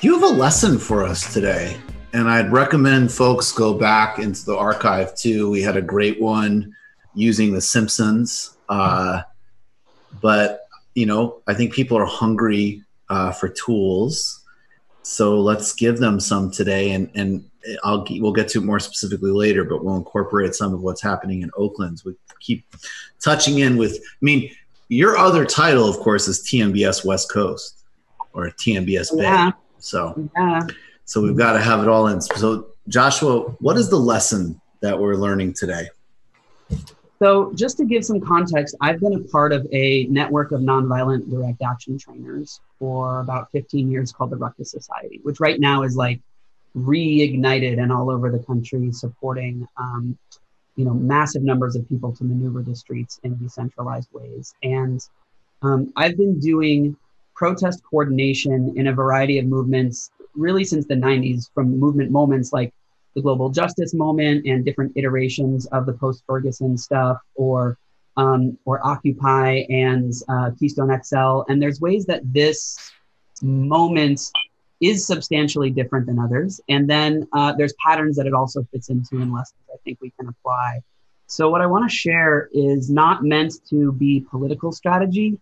You have a lesson for us today, and I'd recommend folks go back into the archive too. We had a great one using The Simpsons, uh, but you know, I think people are hungry uh, for tools, so let's give them some today, and and I'll we'll get to it more specifically later, but we'll incorporate some of what's happening in Oakland. We keep touching in with. I mean, your other title, of course, is TMBS West Coast or TMBS Bay. Yeah. So, Yeah. so we've got to have it all in. So, Joshua, what is the lesson that we're learning today? So, just to give some context, I've been a part of a network of nonviolent direct action trainers for about 15 years called the Ruckus Society, which right now is like reignited and all over the country, supporting um, you know massive numbers of people to maneuver the streets in decentralized ways. And um, I've been doing protest coordination in a variety of movements really since the 90s, from movement moments like the global justice moment and different iterations of the post Ferguson stuff, or um, or Occupy and uh, Keystone XL. And there's ways that this moment is substantially different than others. And then uh, there's patterns that it also fits into and lessons I think we can apply. So what I want to share is not meant to be political strategy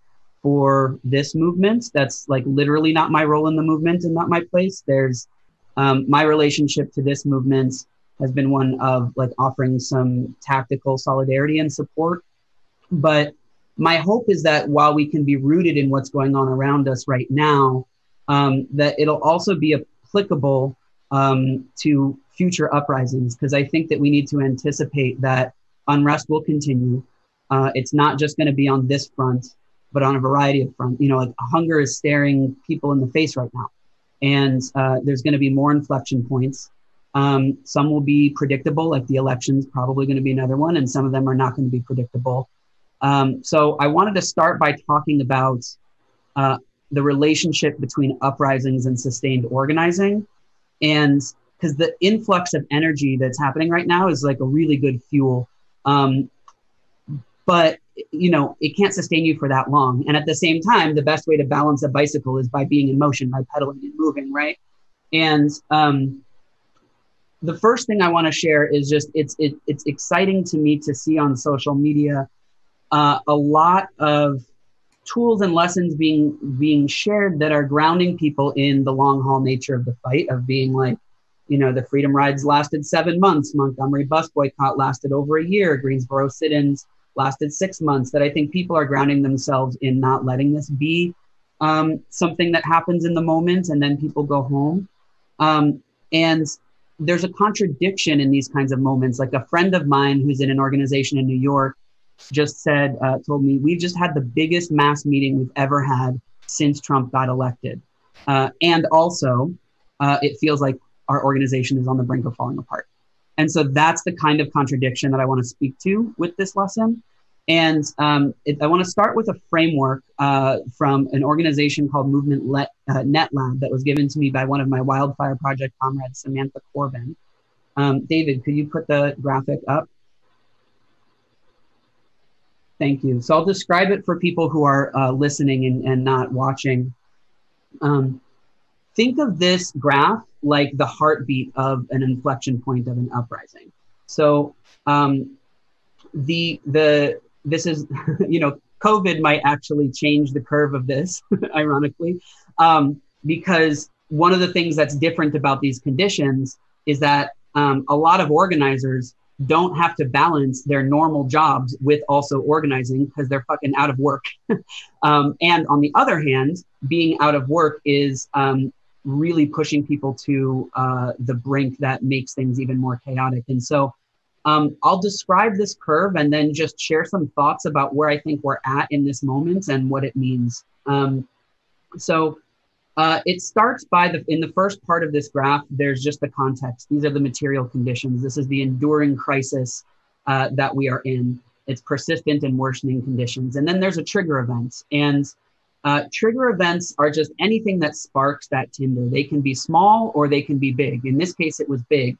for this movement. That's like literally not my role in the movement and not my place. There's um, my relationship to this movement has been one of like offering some tactical solidarity and support. But my hope is that while we can be rooted in what's going on around us right now, um, that it'll also be applicable um, to future uprisings because I think that we need to anticipate that unrest will continue. Uh, it's not just going to be on this front, but on a variety of fronts. You know, like hunger is staring people in the face right now, and uh, there's going to be more inflection points. Um, some will be predictable, like the election's probably going to be another one, and some of them are not going to be predictable. Um, so I wanted to start by talking about uh, the relationship between uprisings and sustained organizing. And because the influx of energy that's happening right now is like a really good fuel. Um, but you know, it can't sustain you for that long. And at the same time, the best way to balance a bicycle is by being in motion, by pedaling and moving, right? And um, the first thing I want to share is just it's it, it's exciting to me to see on social media uh, a lot of tools and lessons being being shared that are grounding people in the long haul nature of the fight of being like you know the freedom rides lasted seven months montgomery bus boycott lasted over a year greensboro sit-ins lasted six months that i think people are grounding themselves in not letting this be um, something that happens in the moment and then people go home um, and there's a contradiction in these kinds of moments like a friend of mine who's in an organization in new york just said, uh, told me, we've just had the biggest mass meeting we've ever had since Trump got elected. Uh, and also, uh, it feels like our organization is on the brink of falling apart. And so that's the kind of contradiction that I want to speak to with this lesson. And um, it, I want to start with a framework uh, from an organization called Movement Let, uh, Net Lab that was given to me by one of my Wildfire Project comrades, Samantha Corbin. Um, David, could you put the graphic up? Thank you. So I'll describe it for people who are uh, listening and, and not watching. Um, think of this graph like the heartbeat of an inflection point of an uprising. So um, the the this is you know COVID might actually change the curve of this, ironically, um, because one of the things that's different about these conditions is that um, a lot of organizers don't have to balance their normal jobs with also organizing because they're fucking out of work. um, and on the other hand, being out of work is um, really pushing people to uh, the brink that makes things even more chaotic. And so um, I'll describe this curve and then just share some thoughts about where I think we're at in this moment and what it means. Um, so uh, it starts by the in the first part of this graph. There's just the context. These are the material conditions. This is the enduring crisis uh, that we are in. It's persistent and worsening conditions. And then there's a trigger event. And uh, trigger events are just anything that sparks that tinder. They can be small or they can be big. In this case, it was big.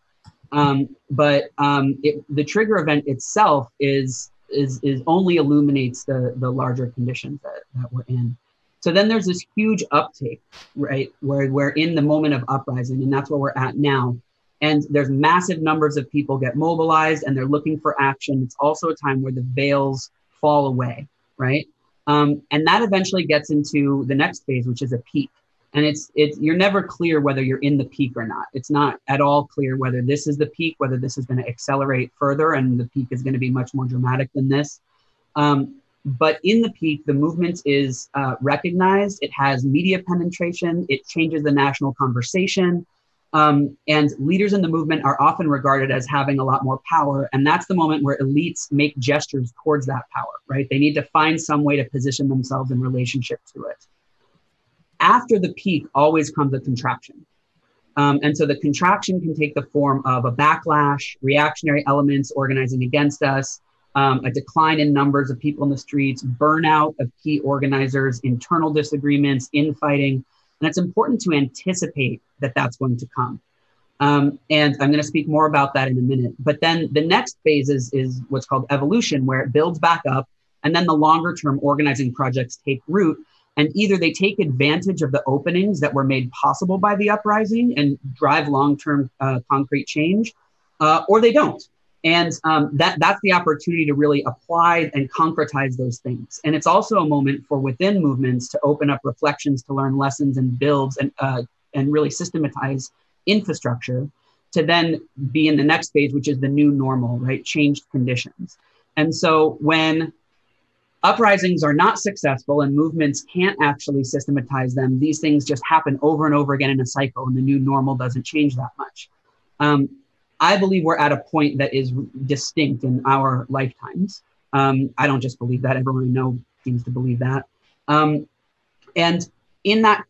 Um, but um, it, the trigger event itself is is is only illuminates the the larger conditions that, that we're in. So then there's this huge uptake, right? Where we're in the moment of uprising, and that's where we're at now. And there's massive numbers of people get mobilized and they're looking for action. It's also a time where the veils fall away, right? Um, and that eventually gets into the next phase, which is a peak. And it's it's you're never clear whether you're in the peak or not. It's not at all clear whether this is the peak, whether this is going to accelerate further, and the peak is going to be much more dramatic than this. Um, but in the peak, the movement is uh, recognized. It has media penetration. It changes the national conversation. Um, and leaders in the movement are often regarded as having a lot more power. And that's the moment where elites make gestures towards that power, right? They need to find some way to position themselves in relationship to it. After the peak, always comes a contraction. Um, and so the contraction can take the form of a backlash, reactionary elements organizing against us, um, a decline in numbers of people in the streets, burnout of key organizers, internal disagreements, infighting. And it's important to anticipate that that's going to come. Um, and I'm going to speak more about that in a minute. But then the next phase is, is what's called evolution, where it builds back up. And then the longer term organizing projects take root. And either they take advantage of the openings that were made possible by the uprising and drive long term uh, concrete change, uh, or they don't. And um, that, that's the opportunity to really apply and concretize those things. And it's also a moment for within movements to open up reflections, to learn lessons and builds and, uh, and really systematize infrastructure to then be in the next phase, which is the new normal, right? Changed conditions. And so when uprisings are not successful and movements can't actually systematize them, these things just happen over and over again in a cycle, and the new normal doesn't change that much. Um, I believe we're at a point that is distinct in our lifetimes. Um, I don't just believe that; everyone I know seems to believe that. Um, and in that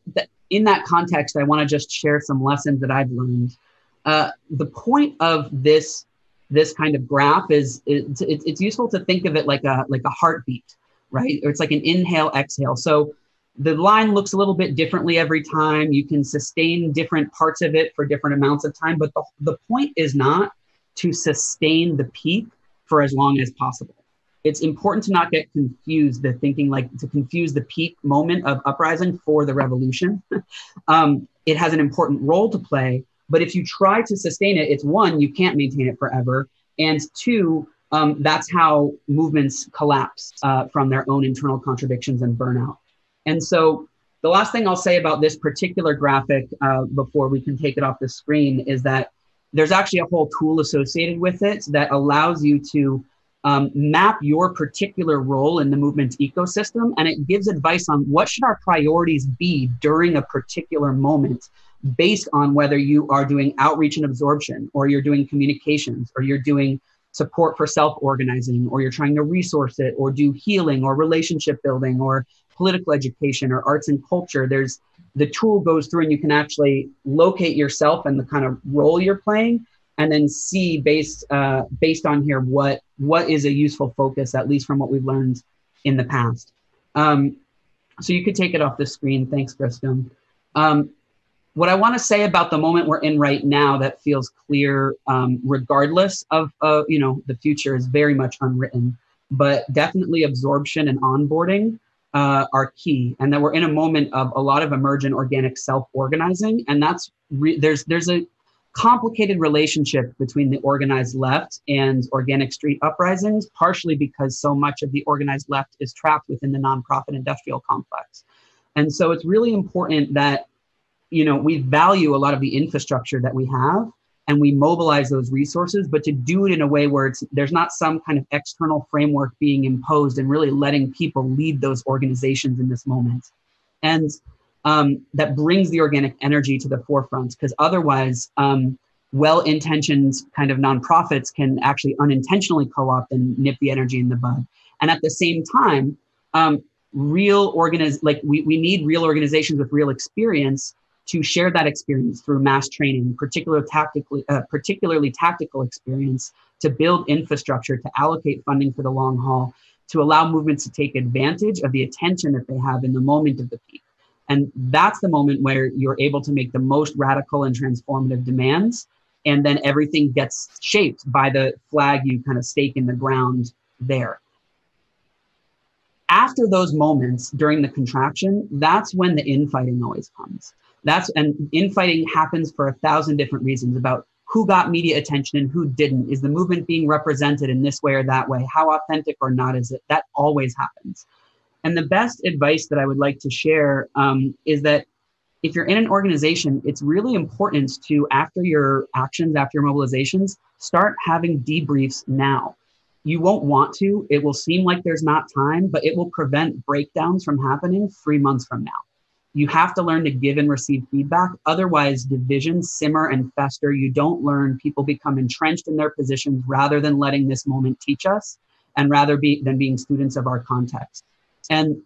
in that context, I want to just share some lessons that I've learned. Uh, the point of this this kind of graph is it's, it's useful to think of it like a like a heartbeat, right? Or it's like an inhale exhale. So the line looks a little bit differently every time. You can sustain different parts of it for different amounts of time, but the, the point is not to sustain the peak for as long as possible. It's important to not get confused, the thinking like to confuse the peak moment of uprising for the revolution. um, it has an important role to play, but if you try to sustain it, it's one, you can't maintain it forever. And two, um, that's how movements collapse uh, from their own internal contradictions and burnout. And so the last thing I'll say about this particular graphic uh, before we can take it off the screen is that there's actually a whole tool associated with it that allows you to um, map your particular role in the movement ecosystem. And it gives advice on what should our priorities be during a particular moment based on whether you are doing outreach and absorption or you're doing communications or you're doing support for self-organizing or you're trying to resource it or do healing or relationship building or political education or arts and culture there's the tool goes through and you can actually locate yourself and the kind of role you're playing and then see based uh, based on here what what is a useful focus at least from what we've learned in the past um, so you could take it off the screen thanks Griscom. Um, what I want to say about the moment we're in right now that feels clear, um, regardless of uh, you know the future, is very much unwritten. But definitely absorption and onboarding uh, are key, and that we're in a moment of a lot of emergent organic self-organizing, and that's re- there's there's a complicated relationship between the organized left and organic street uprisings, partially because so much of the organized left is trapped within the nonprofit industrial complex. And so it's really important that you know, we value a lot of the infrastructure that we have and we mobilize those resources, but to do it in a way where it's there's not some kind of external framework being imposed and really letting people lead those organizations in this moment. And um, that brings the organic energy to the forefront because otherwise, um, well-intentioned kind of nonprofits can actually unintentionally co-opt and nip the energy in the bud. And at the same time, um, real organiz like we, we need real organizations with real experience to share that experience through mass training, particular tactically, uh, particularly tactical experience, to build infrastructure, to allocate funding for the long haul, to allow movements to take advantage of the attention that they have in the moment of the peak. And that's the moment where you're able to make the most radical and transformative demands. And then everything gets shaped by the flag you kind of stake in the ground there after those moments during the contraction, that's when the infighting always comes. That's and infighting happens for a thousand different reasons about who got media attention and who didn't. Is the movement being represented in this way or that way? How authentic or not is it? That always happens. And the best advice that I would like to share um, is that if you're in an organization, it's really important to, after your actions, after your mobilizations, start having debriefs now. You won't want to. It will seem like there's not time, but it will prevent breakdowns from happening three months from now. You have to learn to give and receive feedback. Otherwise, divisions simmer and fester. You don't learn. People become entrenched in their positions rather than letting this moment teach us and rather be than being students of our context. And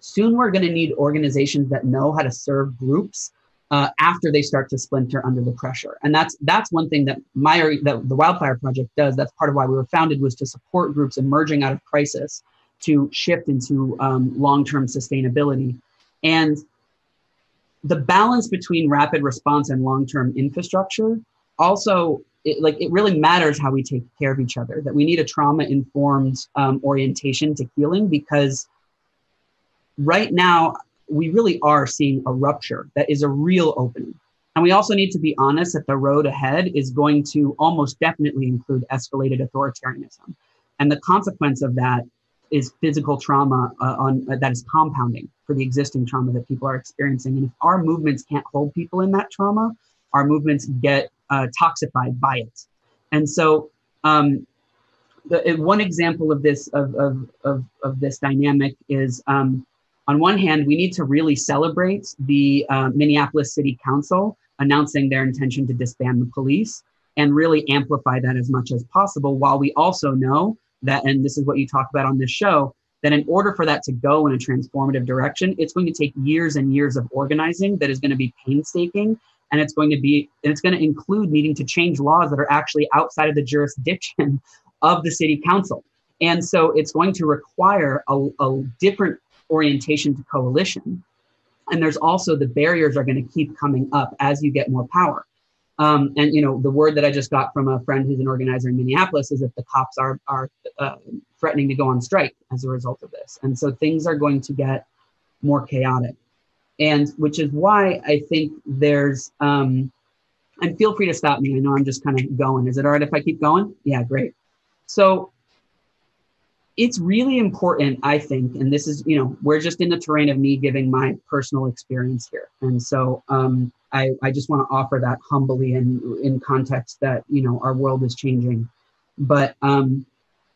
soon we're going to need organizations that know how to serve groups uh, after they start to splinter under the pressure. And that's that's one thing that my that the Wildfire Project does. That's part of why we were founded was to support groups emerging out of crisis to shift into um, long-term sustainability. And the balance between rapid response and long-term infrastructure also it, like it really matters how we take care of each other that we need a trauma-informed um, orientation to healing because right now we really are seeing a rupture that is a real opening. And we also need to be honest that the road ahead is going to almost definitely include escalated authoritarianism. And the consequence of that is physical trauma uh, on uh, that is compounding for the existing trauma that people are experiencing. And if our movements can't hold people in that trauma, our movements get uh, toxified by it. And so, um, the, one example of this of, of, of, of this dynamic is um, on one hand, we need to really celebrate the uh, Minneapolis City Council announcing their intention to disband the police and really amplify that as much as possible, while we also know that, and this is what you talk about on this show, that in order for that to go in a transformative direction, it's going to take years and years of organizing that is going to be painstaking. And it's going to be, and it's going to include needing to change laws that are actually outside of the jurisdiction of the city council. And so it's going to require a, a different orientation to coalition. And there's also the barriers are going to keep coming up as you get more power. Um, and you know, the word that I just got from a friend who's an organizer in Minneapolis is that the cops are are uh, threatening to go on strike as a result of this, and so things are going to get more chaotic. And which is why I think there's um, and feel free to stop me. I know I'm just kind of going. Is it all right if I keep going? Yeah, great. So it's really important, I think, and this is, you know, we're just in the terrain of me giving my personal experience here. And so um, I, I just want to offer that humbly and in context that, you know, our world is changing. But um,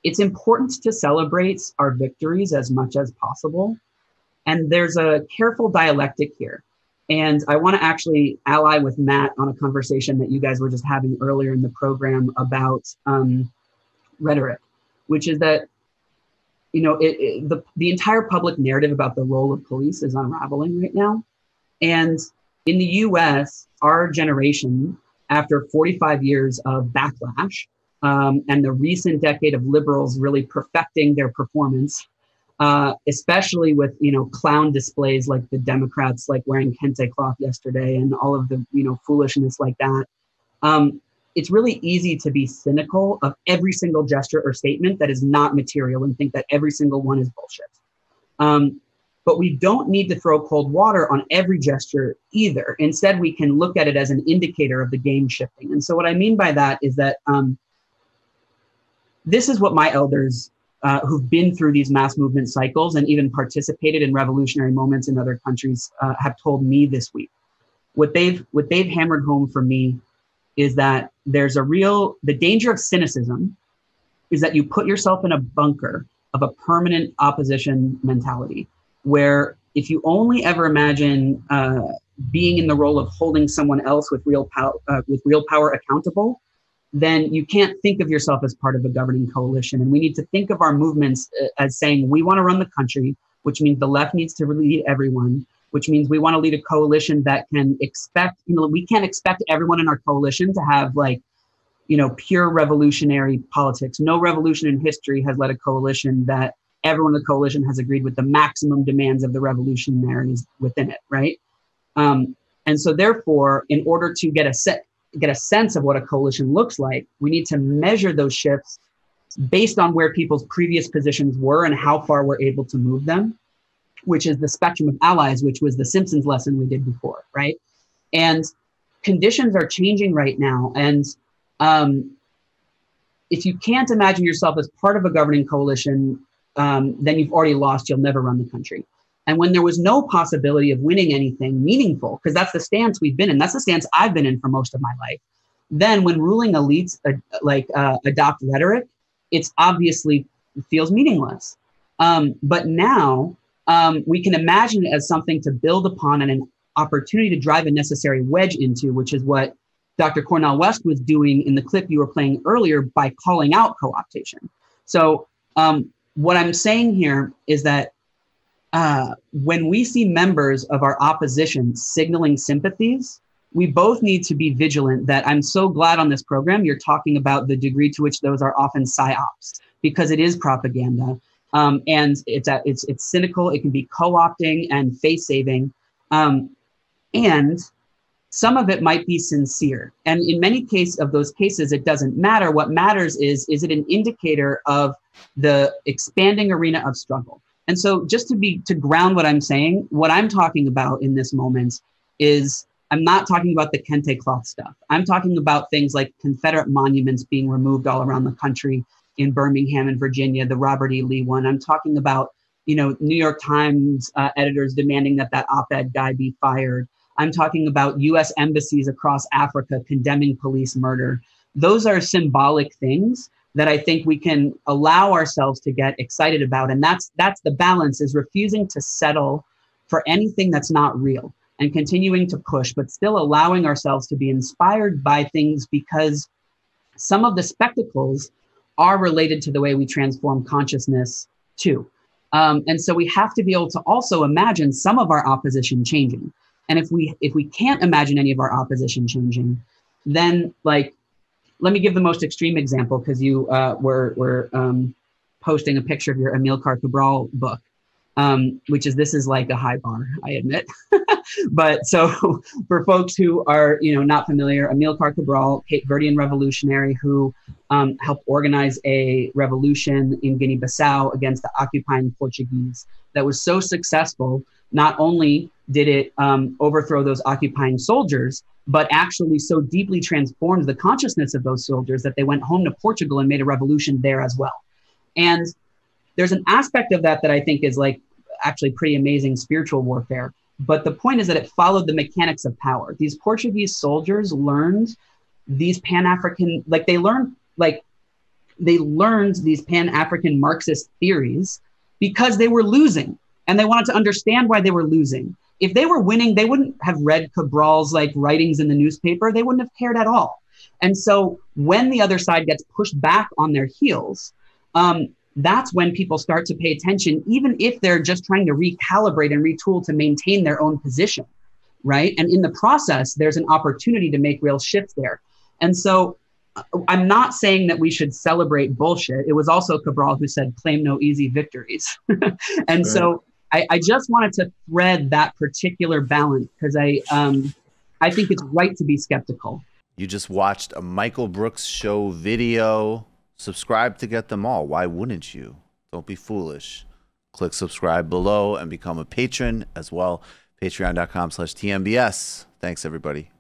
it's important to celebrate our victories as much as possible. And there's a careful dialectic here. And I want to actually ally with Matt on a conversation that you guys were just having earlier in the program about um, rhetoric, which is that you know, it, it, the, the entire public narrative about the role of police is unraveling right now. And in the US, our generation, after 45 years of backlash um, and the recent decade of liberals really perfecting their performance, uh, especially with you know clown displays like the Democrats like wearing kente cloth yesterday and all of the you know foolishness like that. Um, it's really easy to be cynical of every single gesture or statement that is not material and think that every single one is bullshit. Um, but we don't need to throw cold water on every gesture either. Instead, we can look at it as an indicator of the game shifting. And so, what I mean by that is that um, this is what my elders uh, who've been through these mass movement cycles and even participated in revolutionary moments in other countries uh, have told me this week. What they've what they've hammered home for me is that there's a real the danger of cynicism is that you put yourself in a bunker of a permanent opposition mentality where if you only ever imagine uh, being in the role of holding someone else with real power uh, with real power accountable then you can't think of yourself as part of a governing coalition and we need to think of our movements uh, as saying we want to run the country which means the left needs to lead everyone which means we want to lead a coalition that can expect, you know, we can't expect everyone in our coalition to have like, you know, pure revolutionary politics. No revolution in history has led a coalition that everyone in the coalition has agreed with the maximum demands of the revolutionaries within it, right? Um, and so, therefore, in order to get a set, get a sense of what a coalition looks like, we need to measure those shifts based on where people's previous positions were and how far we're able to move them, which is the spectrum of allies, which was the Simpsons lesson we did before, right? And conditions are changing right now. And um, if you can't imagine yourself as part of a governing coalition, um, then you've already lost. You'll never run the country. And when there was no possibility of winning anything meaningful, because that's the stance we've been in, that's the stance I've been in for most of my life. Then, when ruling elites uh, like uh, adopt rhetoric, it's obviously feels meaningless. Um, but now um, we can imagine it as something to build upon and an opportunity to drive a necessary wedge into, which is what Dr. Cornel West was doing in the clip you were playing earlier by calling out co optation. So, um, what I'm saying here is that uh, when we see members of our opposition signaling sympathies, we both need to be vigilant that I'm so glad on this program you're talking about the degree to which those are often psyops because it is propaganda. Um, and it's, a, it's, it's cynical. It can be co-opting and face saving. Um, and some of it might be sincere. And in many cases of those cases, it doesn't matter. What matters is, is it an indicator of the expanding arena of struggle? And so just to be to ground what I'm saying, what I'm talking about in this moment is I'm not talking about the kente cloth stuff. I'm talking about things like Confederate monuments being removed all around the country in Birmingham and Virginia, the Robert E. Lee one. I'm talking about, you know, New York Times uh, editors demanding that that op-ed guy be fired. I'm talking about U.S. embassies across Africa condemning police murder. Those are symbolic things that I think we can allow ourselves to get excited about. And that's that's the balance is refusing to settle for anything that's not real and continuing to push, but still allowing ourselves to be inspired by things because some of the spectacles are related to the way we transform consciousness too. Um, and so we have to be able to also imagine some of our opposition changing. And if we if we can't imagine any of our opposition changing, then like let me give the most extreme example because you uh, were were um, posting a picture of your Amilcar Cabral book, um, which is this is like a high bar, I admit. but so for folks who are you know not familiar, Amilcar Cabral, Cape Verdean revolutionary who um, helped organize a revolution in Guinea-Bissau against the occupying Portuguese that was so successful. Not only did it um, overthrow those occupying soldiers, but actually so deeply transformed the consciousness of those soldiers that they went home to Portugal and made a revolution there as well. And there's an aspect of that that I think is like actually pretty amazing spiritual warfare. But the point is that it followed the mechanics of power. These Portuguese soldiers learned these Pan African, like they learned, like they learned these Pan African Marxist theories because they were losing and they wanted to understand why they were losing if they were winning, they wouldn't have read Cabral's like writings in the newspaper. They wouldn't have cared at all. And so when the other side gets pushed back on their heels, um, that's when people start to pay attention, even if they're just trying to recalibrate and retool to maintain their own position, right? And in the process, there's an opportunity to make real shifts there. And so uh, I'm not saying that we should celebrate bullshit. It was also Cabral who said, claim no easy victories. and right. so I, I just wanted to thread that particular balance because I um, I think it's right to be skeptical. You just watched a Michael Brooks show video. Subscribe to get them all. Why wouldn't you? Don't be foolish. Click subscribe below and become a patron as well. Patreon.com slash TMBS. Thanks, everybody.